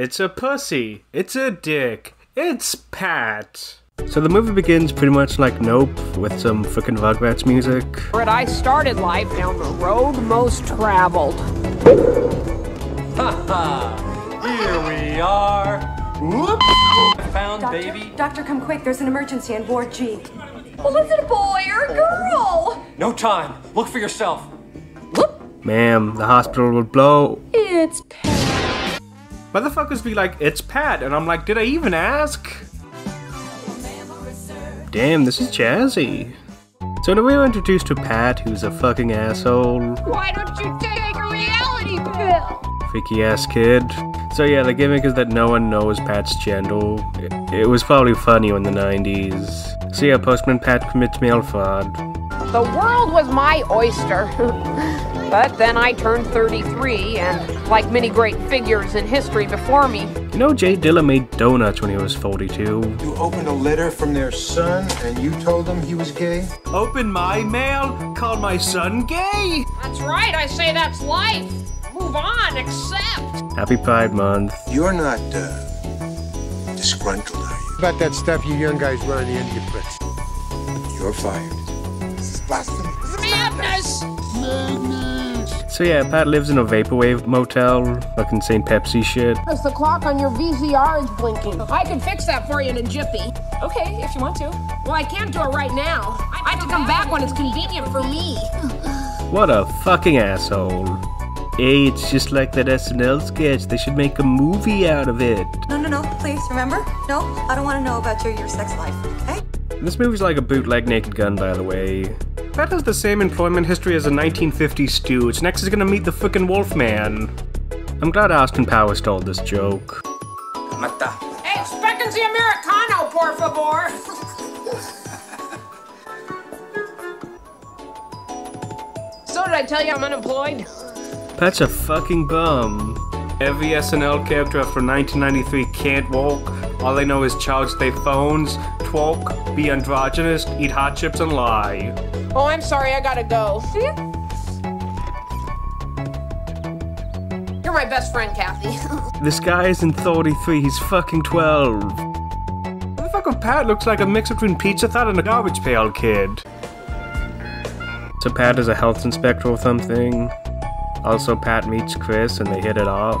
It's a pussy. It's a dick. It's Pat. So the movie begins pretty much like Nope with some frickin' Rugrats music. But I started life down the road most traveled. Ha ha! Here we are. Whoops! Found Doctor, baby. doctor, come quick. There's an emergency on Ward G. Well, is it a boy or a girl? No time. Look for yourself. Whoop! Ma'am, the hospital will blow. It's Motherfuckers be like, it's Pat, and I'm like, did I even ask? Damn, this is jazzy. So now we were introduced to Pat, who's a fucking asshole, Why don't you take a reality pill? freaky ass kid. So yeah, the gimmick is that no one knows Pat's gender. It, it was probably funny in the 90s. So yeah, Postman Pat commits mail fraud. The world was my oyster. but then I turned 33, and like many great figures in history before me, You know, Jay Dilla made donuts when he was 42. You opened a letter from their son and you told him he was gay? Open my mail, call my son gay. that's right, I say that's life. Move on, accept. Happy Pride Month. You're not, uh, disgruntled, are you? about that stuff you young guys wear on the end of your pricks. You're fired. This is blasphemy. Madness! Madness! So yeah, Pat lives in a vaporwave motel, fucking St. Pepsi shit. Because the clock on your VCR is blinking. I can fix that for you in a jiffy. okay if you want to. Well, I can't do it right now. I have to come back when it's convenient for me. What a fucking asshole. Hey, it's just like that SNL sketch. They should make a movie out of it. No, no, no. Please remember. No, I don't want to know about your your sex life. Okay? This movie's like a bootleg Naked Gun, by the way. Pat has the same employment history as a 1950s stooge. Next is gonna meet the fucking Wolfman. I'm glad Austin Powers told this joke. Hey, Speckins the Americano, por favor. so did I tell you I'm unemployed? Pat's a fucking bum. Every SNL character after 1993 can't walk. All they know is charge their phones, twerk, be androgynous, eat hot chips, and lie. Oh, I'm sorry, I gotta go. See ya. You're my best friend, Kathy. This guy isn't 33, he's fucking 12. Motherfucker Pat looks like a mix between Pizza Hut and a garbage pail kid. So Pat is a health inspector or something. Also, Pat meets Chris and they hit it off.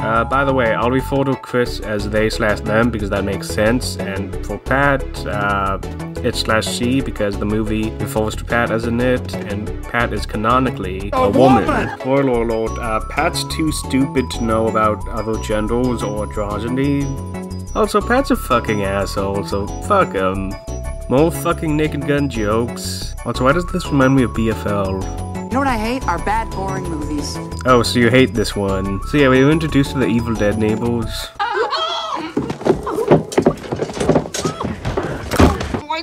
Uh, by the way, I'll refer to Chris as they slash them because that makes sense, and for Pat, uh, it's slash she because the movie refers to Pat as an it, and Pat is canonically a, woman. Spoiler alert, uh, Pat's too stupid to know about other genders or androgyny. Also, Pat's a fucking asshole, so fuck him. More fucking Naked Gun jokes. Also, why does this remind me of BFL? You know what I hate? Are bad, boring movies. Oh, so you hate this one. So yeah, we were introduced to the Evil Dead neighbors. I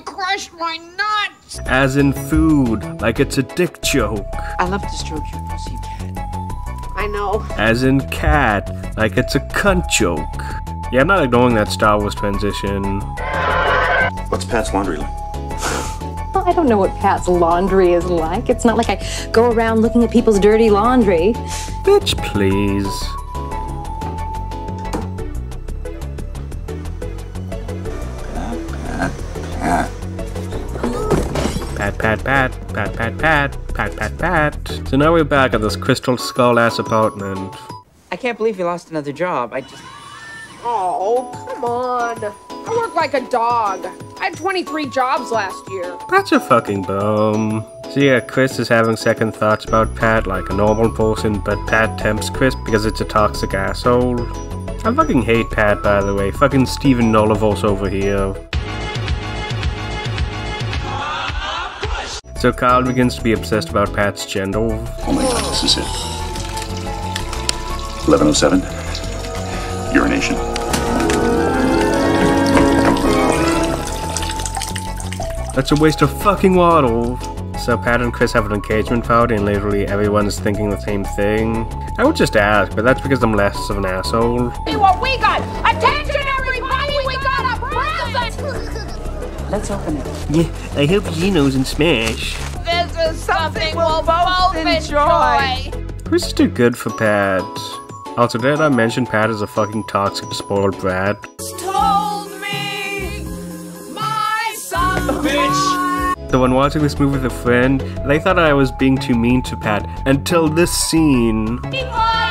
crushed my nuts. As in food, like it's a dick joke. I love to stroke your pussy cat. I know. As in cat, like it's a cunt joke. Yeah, I'm not ignoring that Star Wars transition. What's Pat's laundry like? Well, I don't know what Pat's laundry is like. It's not like I go around looking at people's dirty laundry. Bitch, please. pat, pat, pat, pat, pat, pat, pat, pat. So now we're back at this crystal skull ass apartment. I can't believe you lost another job. I just. Oh, come on. I work like a dog. I had 23 jobs last year. That's a fucking bum. So yeah, Chris is having second thoughts about Pat like a normal person, but Pat tempts Chris because it's a toxic asshole. I fucking hate Pat, by the way. Fucking Steven Nolivos over here. So Kyle begins to be obsessed about Pat's gender. Oh my god, this is it. 1107. Urination. That's a waste of fucking water. So Pat and Chris have an engagement party and literally everyone is thinking the same thing. I would just ask, but that's because I'm less of an asshole. See what we got? Attention, Let's open it. Yeah, I hope Geno's and Smash. This is something we'll both enjoy. Chris is too good for Pat. Also, did I mention Pat is a fucking toxic, spoiled brat? Told me my son Bitch! So when watching this movie with a friend, they thought I was being too mean to Pat until this scene. People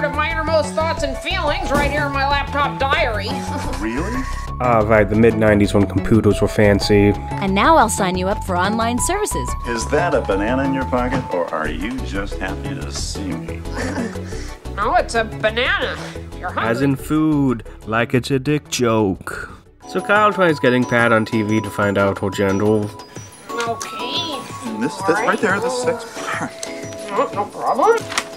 record of my innermost thoughts and feelings right here in my laptop diary. Really? Ah, right, the mid 90s when computers were fancy. And now I'll sign you up for online services. Is that a banana in your pocket, or are you just happy to see me? no, it's a banana. You're hungry. As in food, like it's a dick joke. So Kyle tries getting Pat on TV to find out her gender. Okay. And this, that's right there, the sex part. No, no problem.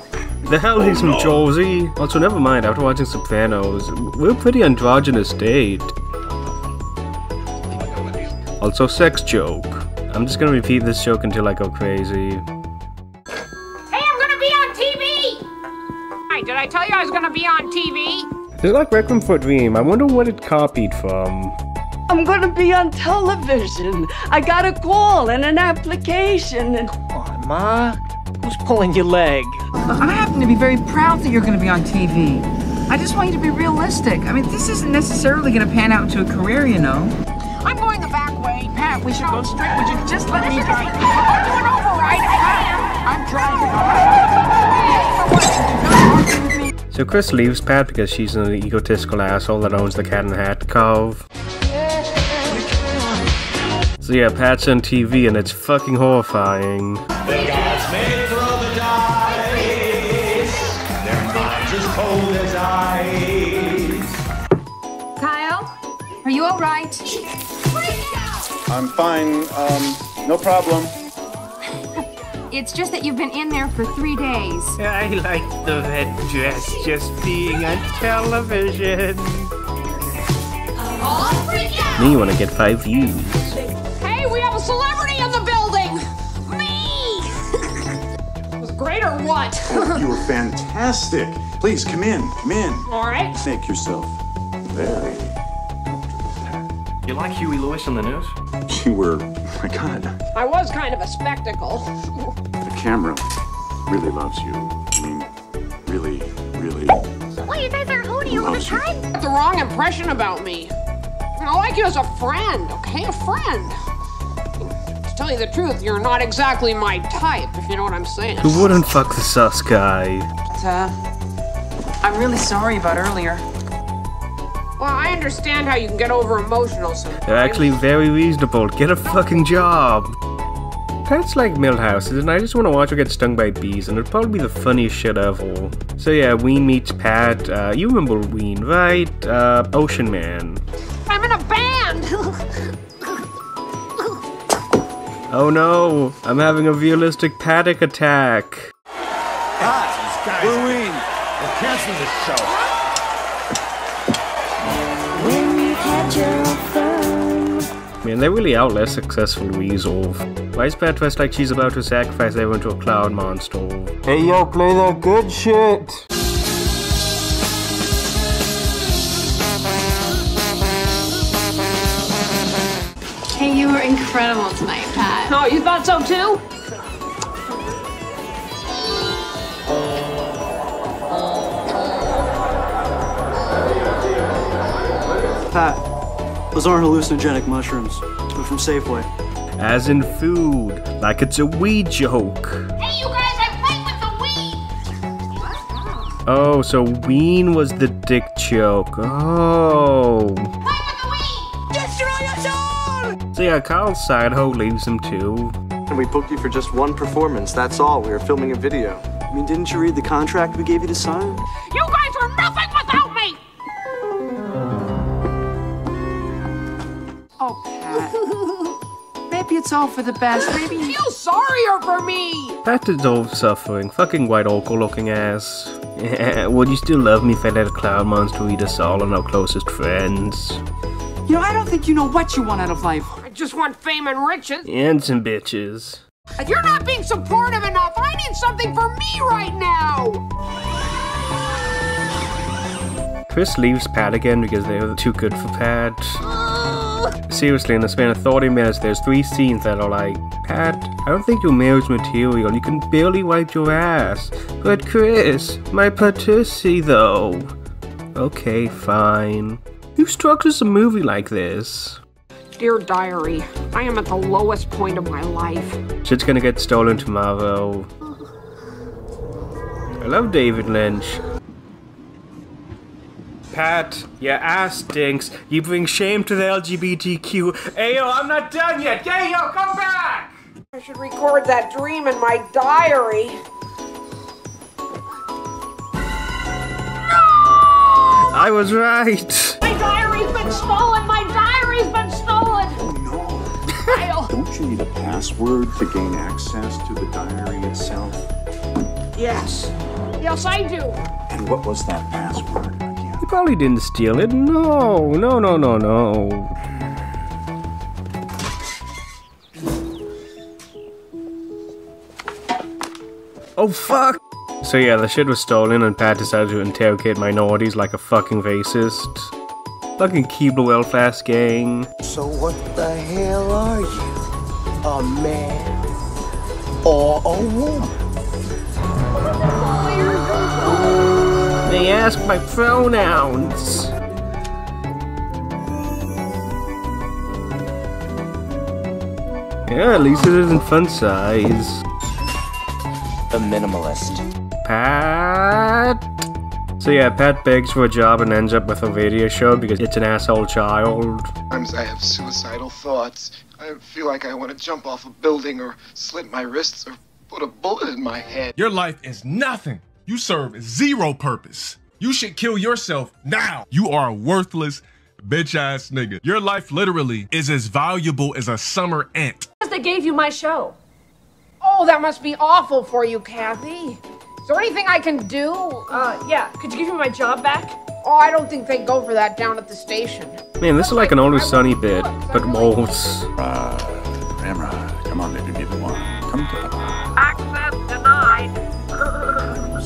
The hell he's from Jersey. Also, never mind, after watching Sopranos, we're a pretty androgynous date. Also, sex joke. I'm just gonna repeat this joke until I go crazy. Hey, I'm gonna be on TV! Hey, did I tell you I was gonna be on TV? It's like Requiem for a Dream. I wonder what it copied from. I'm gonna be on television. I got a call and an application and Come on, Ma. Who's pulling your leg? I happen to be very proud that you're going to be on TV. I just want you to be realistic. I mean, this isn't necessarily going to pan out into a career, you know. I'm going the back way. Pat, we should go straight. Would you just let me drive? I'm doing override. I am. I'm driving. So Chris leaves Pat because she's an egotistical asshole that owns the Cat in the Hat cove. So yeah, Pat's on TV and it's fucking horrifying. I'm fine, um, no problem. It's just that you've been in there for three days. I like the red dress just being on television. Me, you wanna get five views. Hey, we have a celebrity in the building! Me! was great or what? You were fantastic. Please, come in, come in. All right. Make yourself very. You like Huey Lewis and the News? You were, my God, I was kind of a spectacle. the camera really loves you. I mean, really, really Well, you guys are horny all the loves you. Got the wrong impression about me. I like you as a friend, okay? A friend. To tell you the truth, you're not exactly my type, if you know what I'm saying. Who wouldn't fuck the sus guy? But, uh, I'm really sorry about earlier. Well, I understand how you can get over emotional sometimes. They're actually very reasonable. Get a fucking job. Pat's like Millhouses, and I just want to watch her get stung by bees, and it'd probably be the funniest shit ever. So yeah, Ween meets Pat. Uh, you remember Ween, right? Uh, Ocean Man. I'm in a band! Oh no, I'm having a realistic panic attack. Louie, we're canceling the show. Man, they really out less successful Weasel. Why is Pat dressed like she's about to sacrifice everyone to a cloud monster? Hey yo, play that good shit! Hey, you were incredible tonight, Pat. Oh, you thought so too? Pat, those aren't hallucinogenic mushrooms. They're from Safeway. As in food, like it's a weed joke. Hey, you guys, I played with the weed! Oh, so Ween was the dick joke. Oh. Play with the ween! Destroy us all! So yeah, Carl's side hoe leaves him too. And we booked you for just one performance. That's all. We were filming a video. I mean, didn't you read the contract we gave you to sign? You guys were nothing all for the best. Maybe you Feel sorrier for me! Pat deserves suffering. Fucking white ochre looking ass. Would you still love me if I let a cloud monster eat us all and our closest friends? You know, I don't think you know what you want out of life. I just want fame and riches. And some bitches. If you're not being supportive enough. I need something for me right now. Chris leaves Pat again because they were too good for Pat. Seriously, in the span of 30 minutes, there's three scenes that are like, Pat, I don't think you're marriage material. You can barely wipe your ass. But Chris, my patussi though. Okay, fine. Who structures a movie like this? Dear diary, I am at the lowest point of my life. Shit's gonna get stolen tomorrow. I love David Lynch. Pat, your ass stinks. You bring shame to the LGBTQ. Ayo, I'm not done yet. Ayo, come back! I should record that dream in my diary. No! I was right. My diary's been stolen! My diary's been stolen! Oh, Kyle! Don't you need a password to gain access to the diary itself? Yes. Yes, I do. And what was that password? He didn't steal it. No, no, no, no, no. Oh fuck! So yeah, the shit was stolen and Pat decided to interrogate minorities like a fucking racist. Fucking Keebler Belfast gang. So what the hell are you? A man or a woman? They ask my pronouns. Yeah, at least it isn't fun size. A minimalist. Pat. So yeah, Pat begs for a job and ends up with a radio show because it's an asshole child. Sometimes I have suicidal thoughts. I feel like I want to jump off a building or slit my wrists or put a bullet in my head. Your life is nothing. You serve zero purpose. You should kill yourself now. You are a worthless bitch ass nigga. Your life literally is as valuable as a summer ant. Because they gave you my show. Oh, that must be awful for you, Kathy. Is there anything I can do? Uh, yeah. Could you give me my job back? Oh, I don't think they go for that down at the station. Man, this is like an Always Sunny bit, but worse. Uh, Ramrod, come on, baby, give it one. Come to Access denied.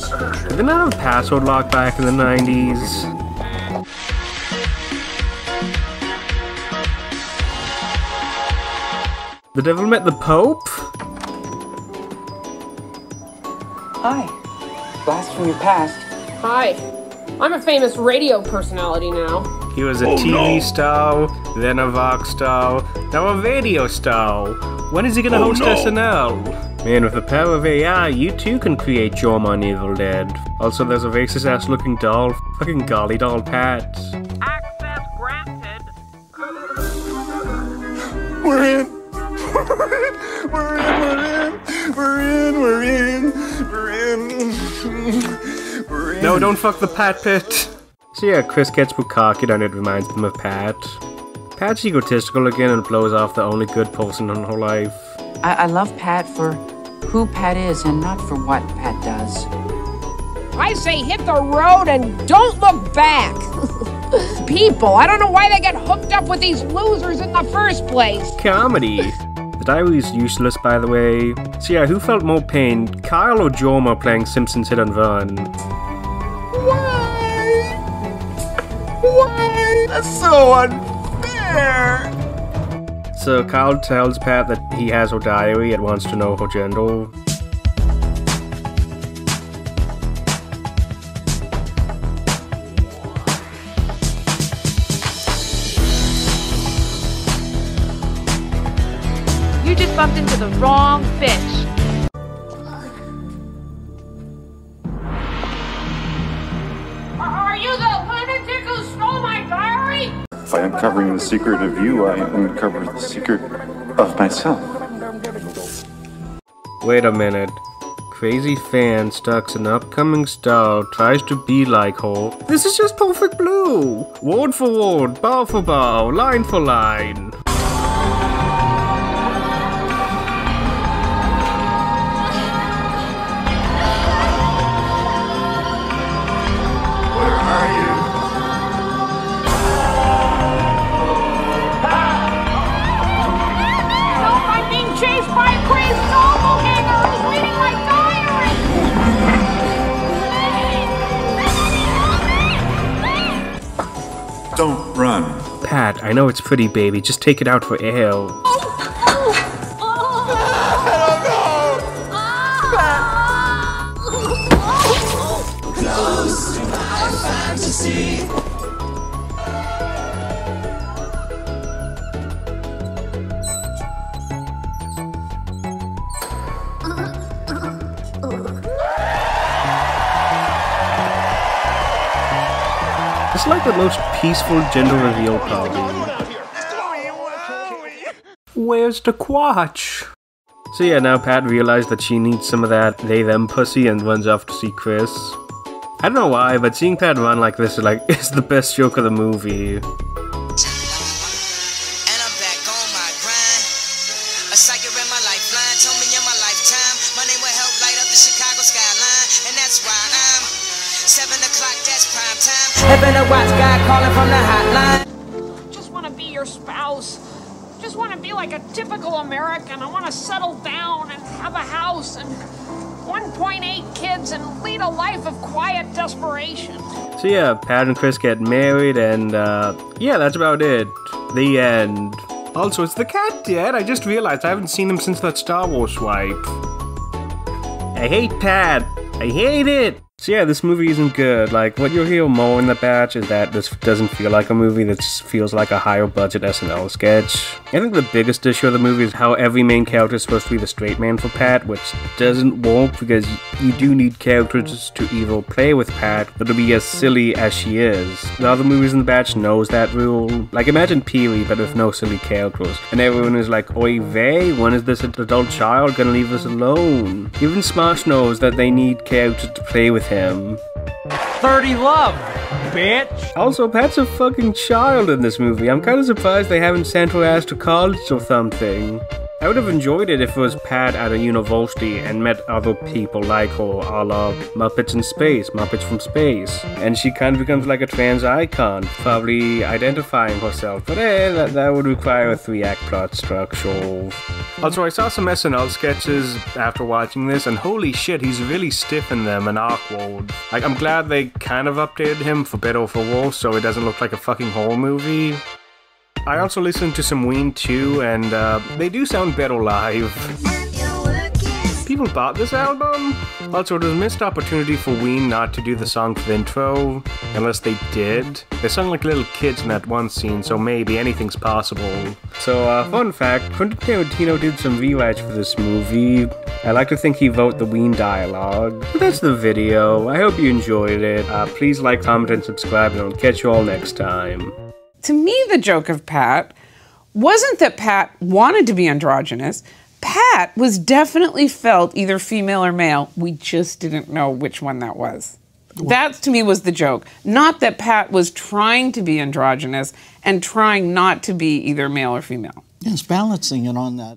Did they not have password lock back in the 90s? The devil met the Pope? Hi. Blast from your past. Hi. I'm a famous radio personality now. He was a Oh, TV no. star, then a Vox star, now a radio star. When is he gonna Oh, host no. SNL? Man, with the power of AI, you too can create Jorma on Evil Dead. Also, there's a racist ass looking doll, fucking golly doll Pat. Access granted. We're in. We're in. We're in. We're in. We're in. We're in. No, don't fuck the Pat pit. So yeah, Chris gets Bukaki and it reminds him of Pat. Pat's egotistical again and blows off the only good person in her life. I, I love Pat for who Pat is and not for what Pat does. I say hit the road and don't look back. People, I don't know why they get hooked up with these losers in the first place. Comedy. The diary's useless, by the way. So yeah, who felt more pain, Kyle or Jorma playing Simpsons Hit and Run? Why? That's so unfair. So Kyle tells Pat that he has her diary and wants to know her gender. You just bumped into the wrong fish. If I uncovering the secret of you, I uncover the secret of myself. Wait a minute. Crazy fan stucks an upcoming star, tries to be like her. This is just perfect blue! Word for word, bar for bar, line for line. I know it's pretty, baby. Just take it out for air. It's like the most peaceful gender reveal party. Where's the quatch? So yeah, now Pat realized that she needs some of that they them pussy and runs off to see Chris. I don't know why, but seeing Pat run like this is like is the best joke of the movie. Watch guy calling from the hotline. Just want to be your spouse. Just want to be like a typical American. I want to settle down and have a house and 1.8 kids and lead a life of quiet desperation. So yeah, Pat and Chris get married, and uh, yeah, that's about it. The end. Also, is the cat dead? I just realized I haven't seen him since that Star Wars swipe. I hate Pat. I hate it. So yeah, this movie isn't good. Like, what you'll hear more in the batch is that this doesn't feel like a movie. This feels like a higher budget SNL sketch. I think the biggest issue of the movie is how every main character is supposed to be the straight man for Pat, which doesn't work because you do need characters to either play with Pat or to be as silly as she is. The other movies in the batch knows that rule. Like, imagine Pee-wee, but with no silly characters. And everyone is like, Oy vey, when is this adult child gonna leave us alone? Even Smash knows that they need characters to play with him. 30 love, bitch. Also, Pat's a fucking child in this movie. I'm kind of surprised they haven't sent her ass to college or something. I would have enjoyed it if it was Pat at a university and met other people like her, a la Muppets in Space, Muppets from Space. And she kind of becomes like a trans icon, probably identifying herself. But eh, that, that would require a three act plot structure. Also, I saw some SNL sketches after watching this, and holy shit, he's really stiff in them and awkward. Like, I'm glad they kind of updated him for better or for worse, so it doesn't look like a fucking horror movie. I also listened to some Ween too, and uh, they do sound better live. People bought this album. Also, there's a missed opportunity for Ween not to do the song for the intro, unless they did. They sound like little kids in that one scene, so maybe anything's possible. So, uh, fun fact Quentin Tarantino did some rewrites for this movie. I like to think he wrote the Ween dialogue. That's the video. I hope you enjoyed it. Uh, please like, comment, and subscribe, and I'll catch you all next time. To me, the joke of Pat wasn't that Pat wanted to be androgynous. Pat was definitely felt either female or male. We just didn't know which one that was. That to me was the joke. Not that Pat was trying to be androgynous and trying not to be either male or female. Yes, balancing it on that.